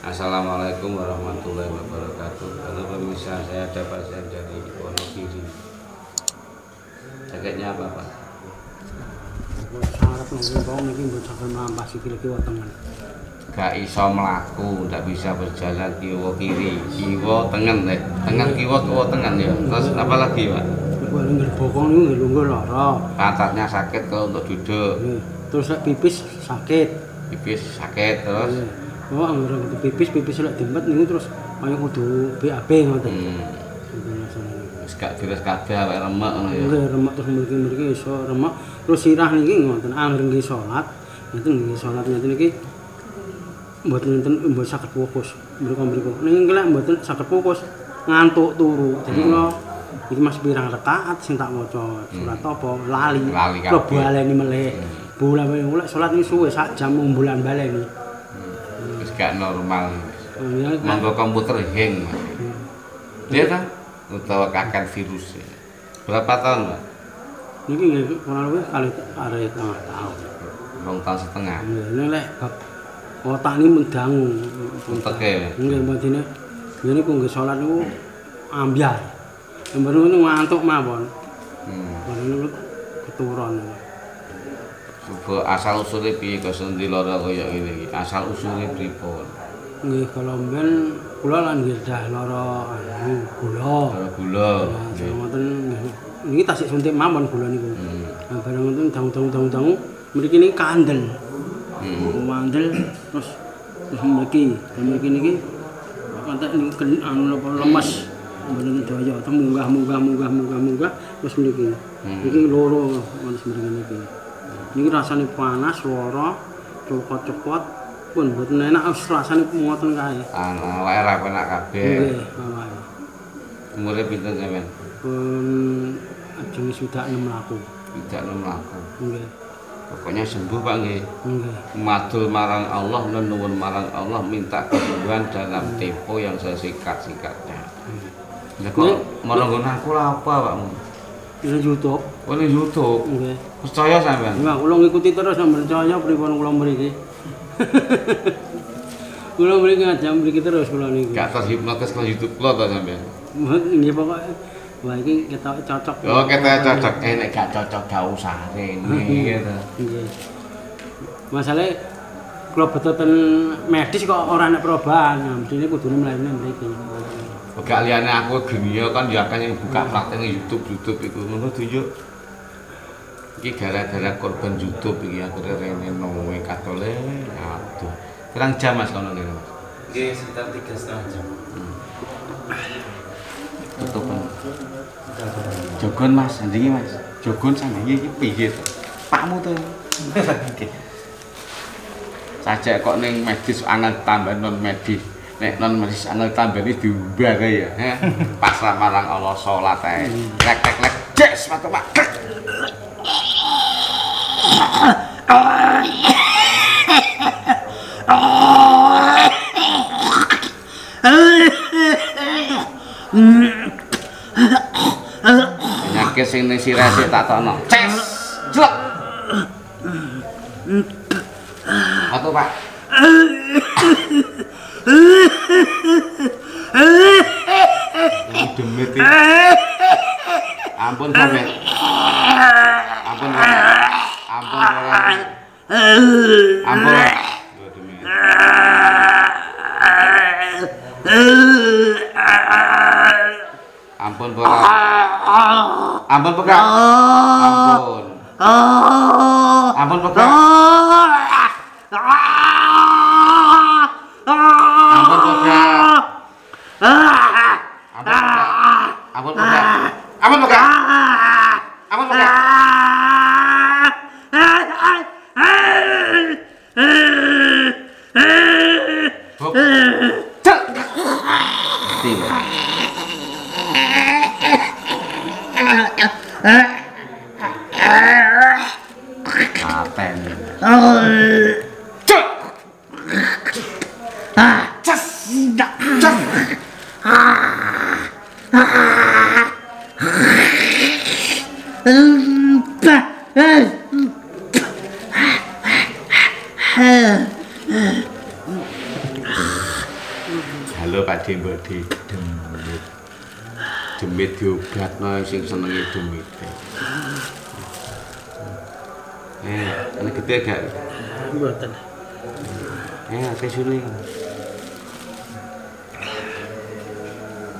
Assalamualaikum warahmatullahi wabarakatuh. Halo pemirsa, saya ada pasien dari Wonogiri. Sakitnya apa Pak? Sarap. Gak iso melaku, ndak bisa berjalan kiwa kiri, kiwa tengen, eh. tengen kiwa kiwa tengen ya. Terus apa lagi Pak? Bokong lara. Pantatnya sakit kalau untuk duduk. Terus pipis sakit. pipis sakit terus. Oh, anggere kudu pipis, pipis lek dimpet niku terus kaya kudu BAB ngoten. Hmm. Wis gak beres kabeh awake remek ngono ya. Nggih, remek terus mriki-mriki iso remek. Terus sirah niki ngoten anggere nggih salat. Ngoten nggih salat ngoten iki mboten enten mbok saged fokus. Mriku-mriku. Ning lek mboten saged fokus ngantuk turu. Jadi kula iki Mas pirang rakaat sing tak maca surat apa lali. Lali kabeh. baleni melih. Bulan mulai salat iki suwe sak jam bulan baleni. Gak normal. Ya, Monggo komputer hang. Mas. Dia kan utawa kakan virus. ya. Berapa tahun, Pak? niki nggih kurang luwih kali are tengah tahun. Rong tahun setengah. Nggih, nek lek otak ini mendangu. Unteke. Nggih, mbadine ngene ku nggih salat niku ambyar. Mbene ngono ngantuk mawon. Hmm. Mbene niku keturun. Coba asal usule piye kok sendi lara kaya ngene iki? Asal usule pripun? Nggih, kalau mben kula lan nggih dah lara anu gula. Lara gula. Nggih. nggih. niki tasik suntik mawon gula niku. Hmm. Nah, bareng ngoten dang-dang-dang mriki niki kandel. Hmm. Mandel terus terus mriki, mriki niki kantek niki ken- anu apa lemes. Mboten daya, terus munggah munggah munggah munggah munggah terus mriki. Hmm. Niki loro terus mriki niki. Niki rasane panas, lara, cepot-cepot pun mboten enak wis rasane ngoten kae. Ana awake ra penak kabeh. Nggih, awake. Umure pinten sampean? Pun ajeng sudah enam laku. Tidak mlaku. Nggih, Pokoknya sembuh Pak nggih. nggih. Matur marang Allah nuwun marang Allah minta kesembuhan dalam tempo yang sesingkat-singkatnya. Lah kok malah nggon aku lah apa Pak? Ini YouTube. Oh ini YouTube. Nggih. Percaya sampean? Enggak, kula ngikuti terus nek percaya pripun kula mriki. Kula mriki ngajak mriki terus kula niki. Gak terhipnotis ke YouTube lo ta sampean? Nggih pokoke wah iki ketok cocok. Oh kita cocok. Eh nek gak cocok gak usah rene gitu. Nggih. Kula beto ten medis kok ora nek perubahan. Nah, mestine kudune mlayu mriki. Gak liyane aku dunia kan ya kan yang buka praktek YouTube YouTube iku ngono tunjuk. Iki gara-gara korban YouTube iki akhirnya rene nowe katole. Aduh. Kurang jam Mas kono kene. Mas. Oke, sekitar tiga setengah jam. Tutupan. Jogon Mas, sandingi Mas. Jogon sandingi iki piye to? Pakmu to. Sajak kok ning medis angel tambah non medis. Nek non medis angel tambah iki diubah kae ya. Pasrah marang Allah salat ae. Lek lek lek jes sepatu Pak. Penyakit sing ning sirah sik tak tokno. Ces. Jelek. Satu Pak. Ini demit iki. Ampun sampean. Ampun Pak. Ampun Pak. Ampun. Demit. Ampun Pak. Ampun Pak. Sí, bueno. Sing senenge demit eh anak gede gak Mboten. eh ate sule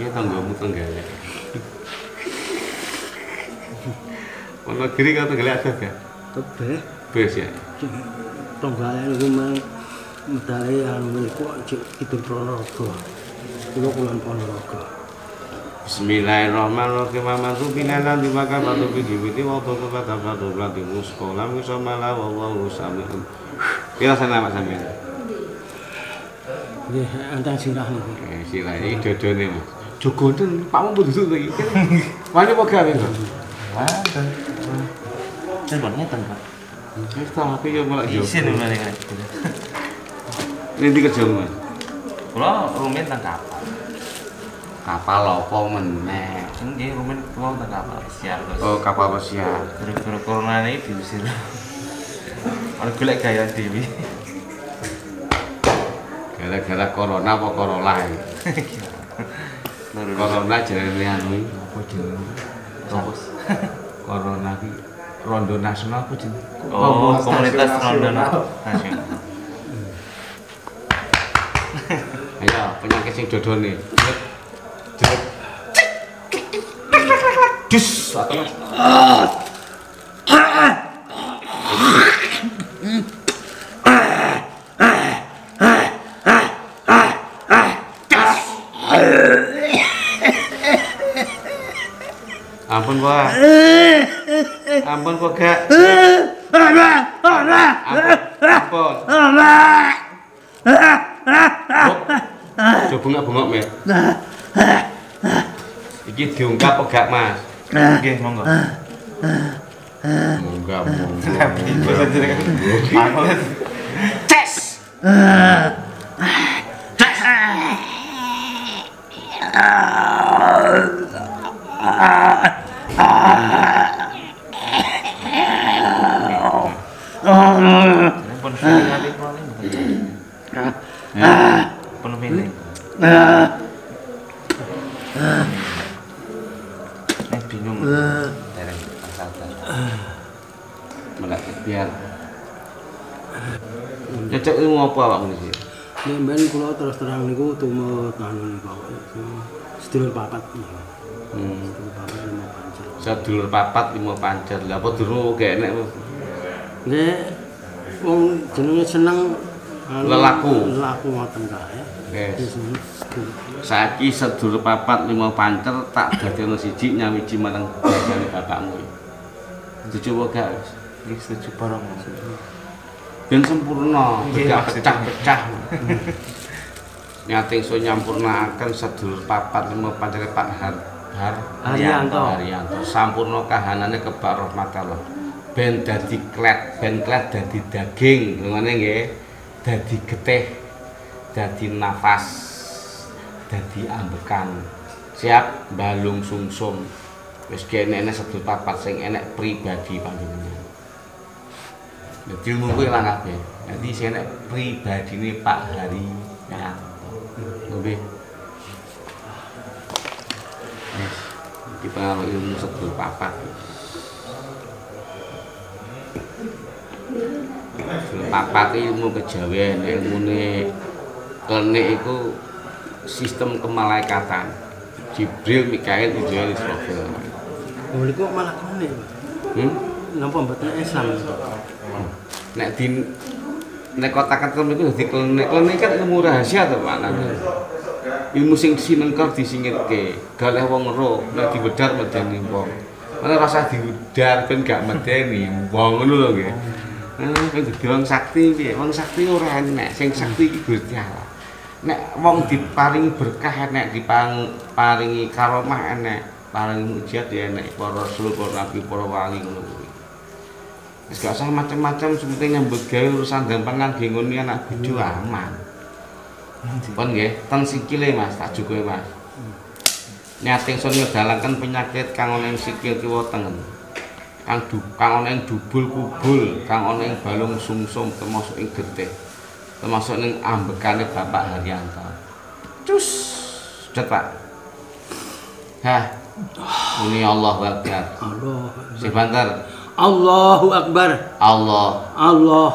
ya tanggamu tenggalek kiri kau tenggalek ada gak? Tebeh. Bes ya? Tonggale niku mang medale anu niku cek Kidul Ponorogo. Kulo kulon Ponorogo. Bismillahirrahmanirrahim. Mamatu binana di maka batu biji biti waktu kata batu belati wallahu samiun. Kira sana Mas antang sirah niku. Eh sira iki dodone Mas. Jogonten Pak mau lagi. Pak. Wis ta tapi yo malah yo. Isin mulai. Ini di kerja Mas. Kula rumen teng kapal. Apa meneh? Nggih, rumen kula teng kapal siar terus. Oh kapal pesiar. Gara-gara corona ini diusir. Ono golek gaya dewi. Gara-gara corona apa corona? Corona jenenge anu apa jenenge? Apa? Corona iki rondo nasional apa jenenge? Oh, komunitas Rondo nasional. Ayo penyakit sing dodone. Dus, Ampun, Pak. Ampun, Pak, gak. Ampun. Coba bengok-bengok, Mek. Iki diungkap apa gak, Mas? Nggih, monggo. Munggah, munggah. Bahasa jenengan. Pangot. Jeneng pun feeling ati kula niku. Pun feeling. Eh bingung. Dereng asal Melak biar. Cocok ilmu apa Pak Munisi? Nek mben kula terus terang niku tumut anu niku. Sedulur papat. Hmm. Sedulur papat lima pancer. Sedulur papat lima pancer. Lah apa durung gak enek. Nggih wong jenenge seneng anu, Lelaku. Lelaku ngoten kae. Yes. Wis ngono. Saiki sedulur papat lima pancer tak dadekno siji nyawiji marang bapakmu. Setuju apa gak? Setuju bareng. Ben sempurna, tidak pecah-pecah. Nyate iso nyampurnakaken sedulur papat lima pancer Pak Har Har Haryanto. Haryanto sampurna kahanane kebak rahmat Allah. Ben dadi klet, ben klet dadi daging, ngene nggih. Dadi getih, dadi nafas, dadi ambekan. Siap balung sungsum. Wis kene sedulur papat sing enek pribadi panjenengan. Ilmu kuwi lah kabeh. Dadi sing enek pribadine Pak Hari. Ngobe. Wis kita karo ilmu sedulur papat. Papat iki ilmu kejawen, ilmune klenik iku sistem kemalaikatan. Jibril, Mikail, Israel, Israfil. Oh niku malah kene. Hmm? Napa mboten Islam? nek di nek kotakan kelem itu dadi klenik klenik kan ilmu rahasia to maknane ilmu sing sinengker disingitke galeh wong ero nek diwedhar medeni wong mana rasa diwedhar ben gak medeni wong ngono lho nggih Nah, kan dadi wong sakti piye? Wong sakti ora enek, sing sakti iki Gusti Allah. Nek wong diparingi berkah enek, diparingi karomah enek, paringi mujizat ya enek para rasul, para nabi, para wali ngono kuwi. Wis gak usah macam-macam seperti nyambut gawe urusan gampang kan ngene anak bojo aman. Pun nggih, ten sikile Mas, tak jukoe Mas. Nyate ingsun ngedalaken penyakit kang ana ing sikil kiwa tengen. Kang du, kang ana ing dubul kubul, kang ana ing balung sungsum termasuk ing getih. Termasuk ning ambekane Bapak Haryanto. Cus. Sudah Pak. Hah. Ini Allah Akbar. Allah Si banter. Allahu Akbar Allah. Allah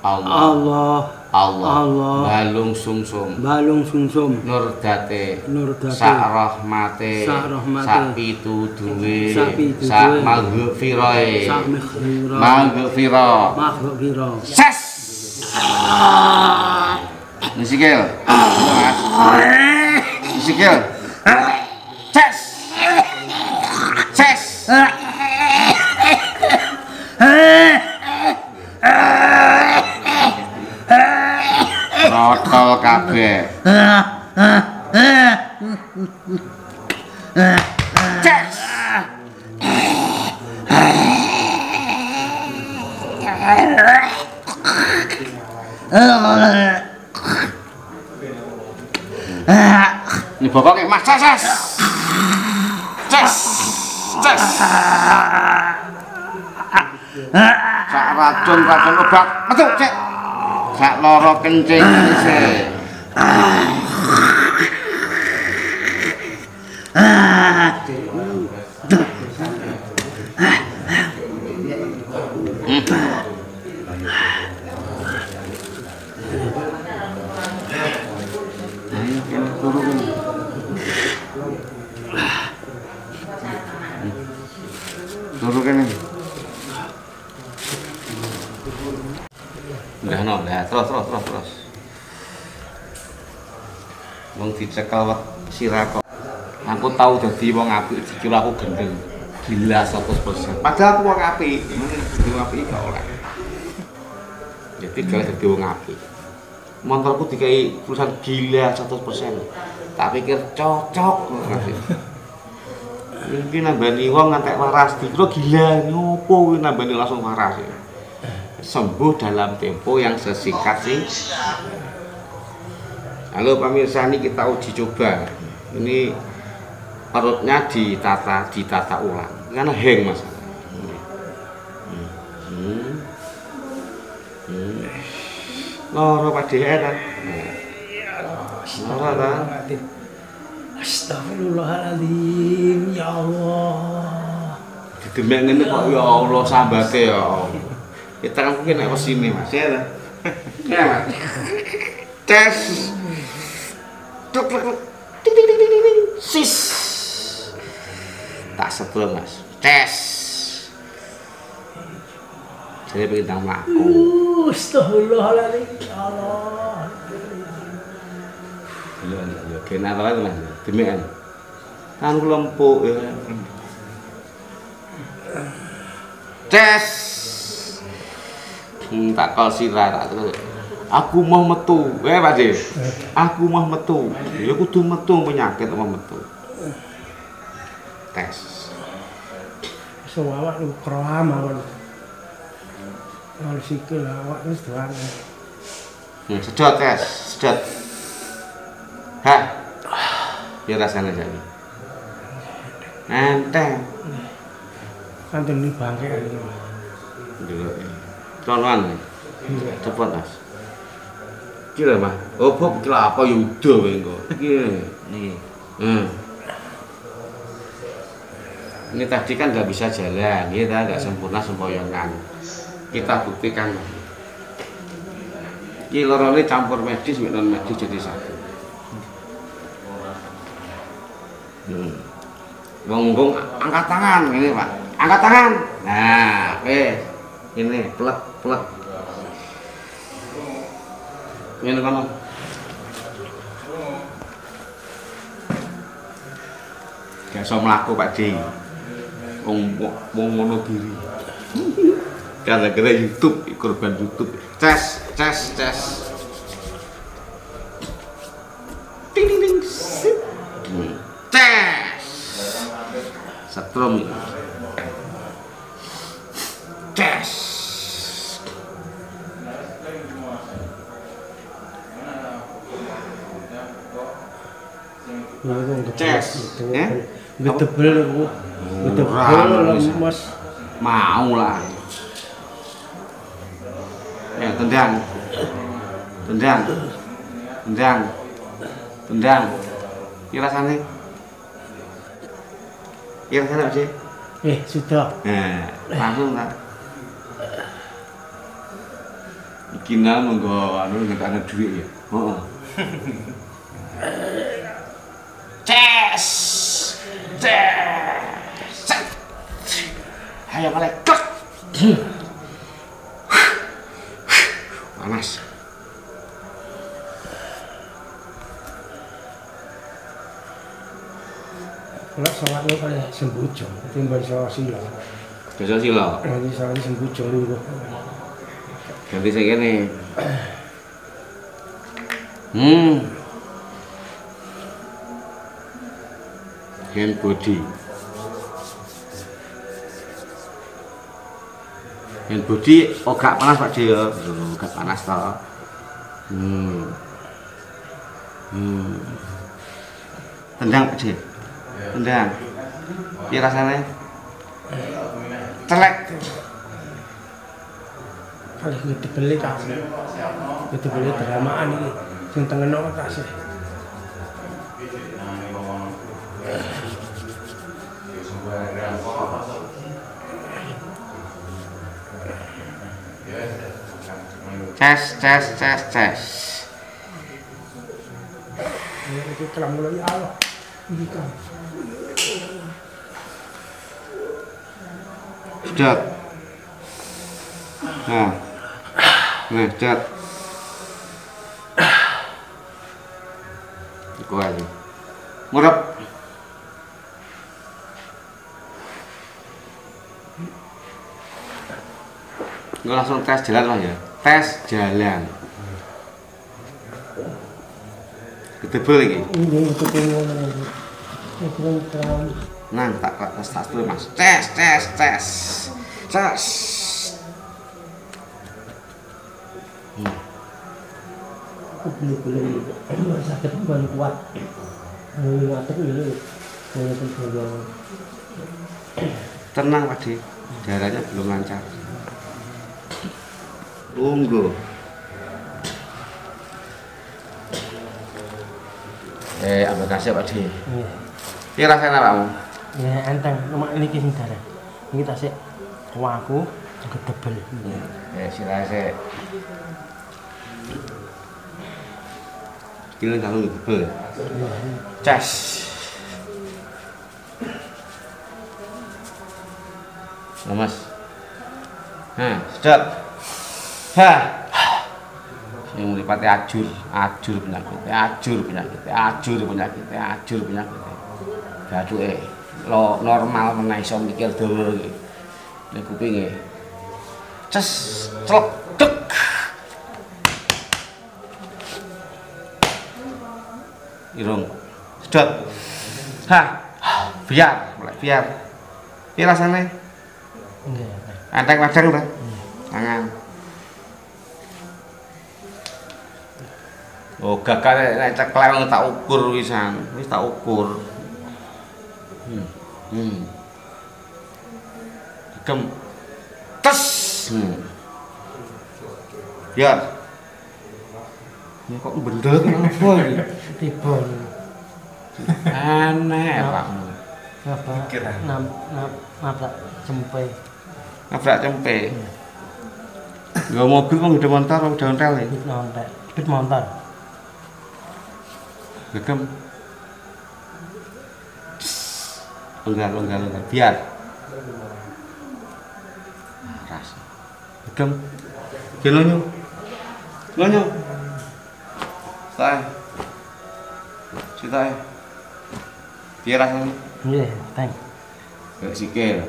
Allah. Allah Allah. Allah. Balung sungsum. balung sungsum Nur date. Nur date. Sak rahmate. Sak rahmate. Sak pituduhe. Sak pituduhe. Sak maghfiroe. sak mikhira Maghfiro. makhluk biro Ses. Nisikil. Nisikil. Ini bapak kayak mas ses ses ses ses sak racun racun obat. Metu cek sak loro kencing sih Udah no, terus terus terus terus. Wong sirah kok. Aku tahu dadi wong apik dikira aku gendeng. Gila 100%. Padahal aku wong apik. Jadi wong apik gak oleh. Jadi kalau dadi wong apik. Motorku dikai tulisan gila 100%. Tak pikir cocok. Iki nambani wong ngantek waras dikira gila ngopo nambani langsung waras ya. Sembuh dalam tempo yang sesingkat sih. Halo pemirsa ini kita uji coba. Ini perutnya ditata ditata ulang karena hang mas. Hmm. Hmm. Loro Pak DE kan. Loro ta? Astagfirullahaladzim ya Allah Didemek ngene kok ya Allah sambate ya. Kita kan mungkin nek sini Mas ya. ta? Ya Mas. Tes. Tuk tuk tuk. Ting ting ting ting ting, ting. Sis. Tak setrum Mas. Tes. Jadi pengen tang mlaku. Astagfirullahaladzim Allah Iya, iya, kena apa kan Mas? Demek kan. Kan ya. Tes. Hmm, tak kal sirah tak terus. Aku mau metu. Eh, Pak De. Aku mau metu. Ya kudu metu penyakit mau metu. Tes. Semua awak lu keram awak Kalau sikil awak terus doang Hmm, sedot tes, sedot. Hah. Ya rasanya jadi. Enteng. Kantin ini bangke ini Dulu. Conoan. Cepet, Mas. Kira, Mas. Oh, Bob, kira apa yuda kowe engko. Iki. Nih. Hmm. Ini tadi kan nggak bisa jalan, kita nggak sempurna sempoyongan. Kita buktikan. Ini lorone campur medis, non medis jadi satu. Hmm. Angkat tangan ini pak, angkat tangan. Nah, oke, ini plek plek. Ini kan. Gak iso mlaku Pak Di. Wong wong ngono diri. Gara-gara YouTube, korban YouTube. Ces, ces, ces. Ding ding ding. Sip. Ces. Setrum. Itu Ces. Ya? Gedebel aku Bisa. mas Mau lah. Ya, tendang. Tendang. Tendang. Tendang. Iki rasane. Iki rasane apa sih? Eh, sudah. Nah, langsung tak. Iki nang monggo anu ngetane dhuwit ya. Heeh. Ces. Ces. Ayo malek. Klek. Panas. Kalau sholatnya kayak sembujung, timbang sholat silang. Dosa sila. Nanti sholat sembujung dulu. Ganti saya kene. Hmm. Hand body. Hand body oh gak panas Pak Dio. Loh, gak panas toh. Hmm. Hmm. Tendang Pak Dio. Tendang. Piye rasane? Celek. Kali gitu beli kasih. Gitu beli dramaan ini. Sing tengen apa kasih. Mulai Allah. Ini kan. Sedot. Nah. Nah, sedot. Iku aja. Murep. Nggak langsung tes jalan lah ya. Tes jalan. Ketebel ini. Itu kan Nang tak tes tas dulu mas. Tes tes tes. Tes. rumah sakit bukan kuat ngatur ngatur peluang Tenang Pak. Darahnya belum lancar. Tunggu. Eh, ambil kasih Pak Di. iya Ini rasanya apa kamu? ya enteng nomor ini kisah darah ini kita sih waku ketebel Eh, sila saya. Kira kamu tebel. Cas. Nah, Mas. Nah, sedot. Ha. Yang mripate ajur, ajur penyakit, ajur penyakit, ajur penyakit, ajur penyakit. Gaduke lo normal meneh iso mikir dawa iki. Nek kupinge. Ces, celek, dek. Irung. Sedot. Ha. Biar, mulai biar. Piye rasane? enggak Enteng wadang ta? Tangan. Oh, gagal nek ceklek tak ukur wisan. Wis tak ukur. Hmm. Hmm. Gem. Tes. Hmm. Biar. Ya kok bendel kenapa iki? tiba Aneh, Pak. apa nap nap nabrak jempe Nabrak cempe. Nggak mobil kok udah motor, udah ontel ya. speed nontek speed motor Gegem. Longgar, longgar, longgar. Biar. Ras. Gegem. Gelo nyu. Lonyo. Say. Cita. Biar rasanya. iya thank Gak sikil.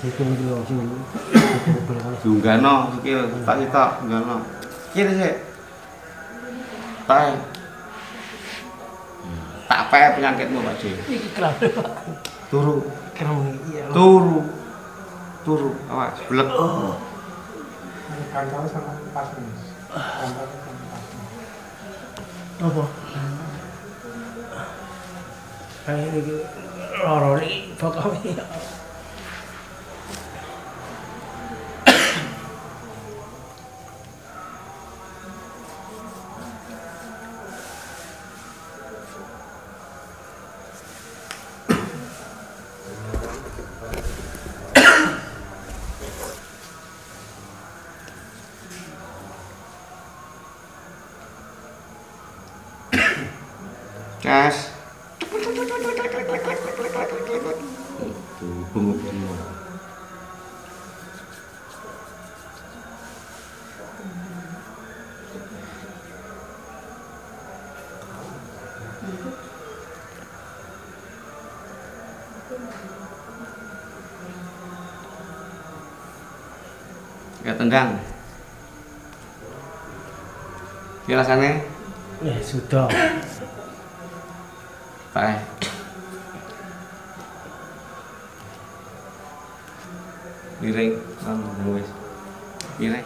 sikil dulu sini ketebel kali Dunggano sikil. Tak cita, dunggano. Kiri sih. Tak. Tak pe penyakitmu Pak Ji. iki kerap pak Turu. iya Turu. Turu. Awas, sama pas mas. Kantor sama pas. apa kayak ini loro ini pokoknya Ya tendang. Ki rasane? Ya sudah. Pak. Miring, kan wis. Miring.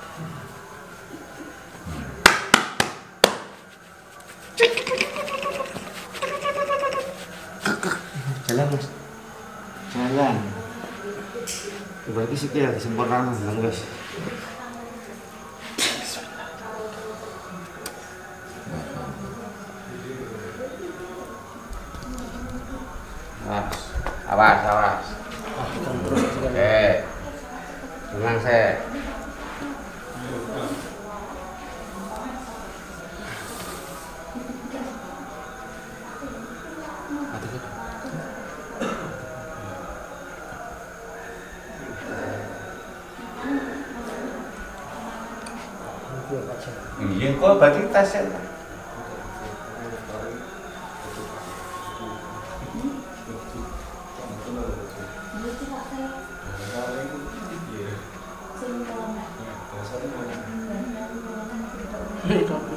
Jalan, Mas. Jalan. Sih ya sempurna nang wis. Awas, awas, awas.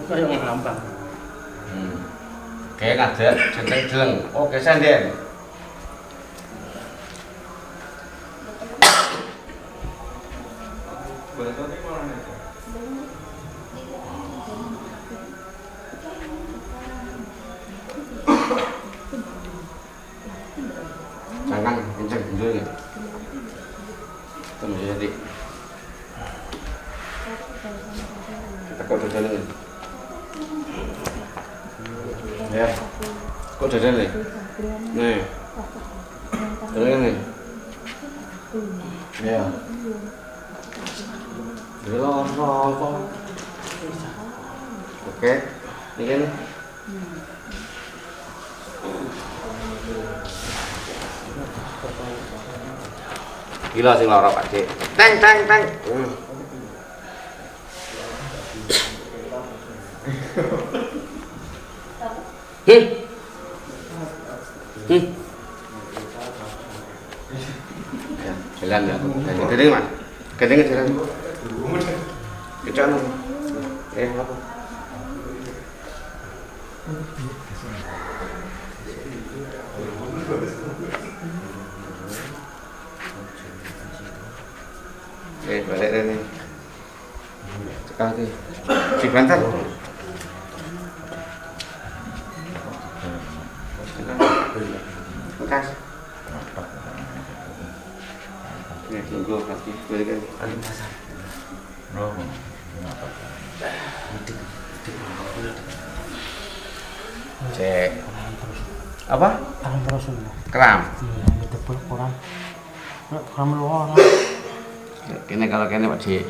kaya ngelambang. Hmm. Kayak ngajak jeteng jeleng. Oke, sendir. Belum rokok. Oke. Ini kan. Gila sing lara Pak Cik. Teng teng teng. Hmm. Hmm. Hmm. Ya, jalan ya. Jalan gede mas. Gede jalan. Kecuali. Eh apa? Eh balik deh nih. Sekali. Si bantar. Bekas. Cek. Apa? Tangan terus. Kram. Iya, kurang. Kurang luar. Kene kalau kene Pak Cik.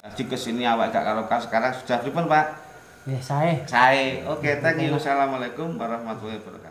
Jadi ke sini awak gak karo kas sekarang sudah pripun Pak? Ya saya. Saya. Oke, thank you. Assalamualaikum warahmatullahi wabarakatuh.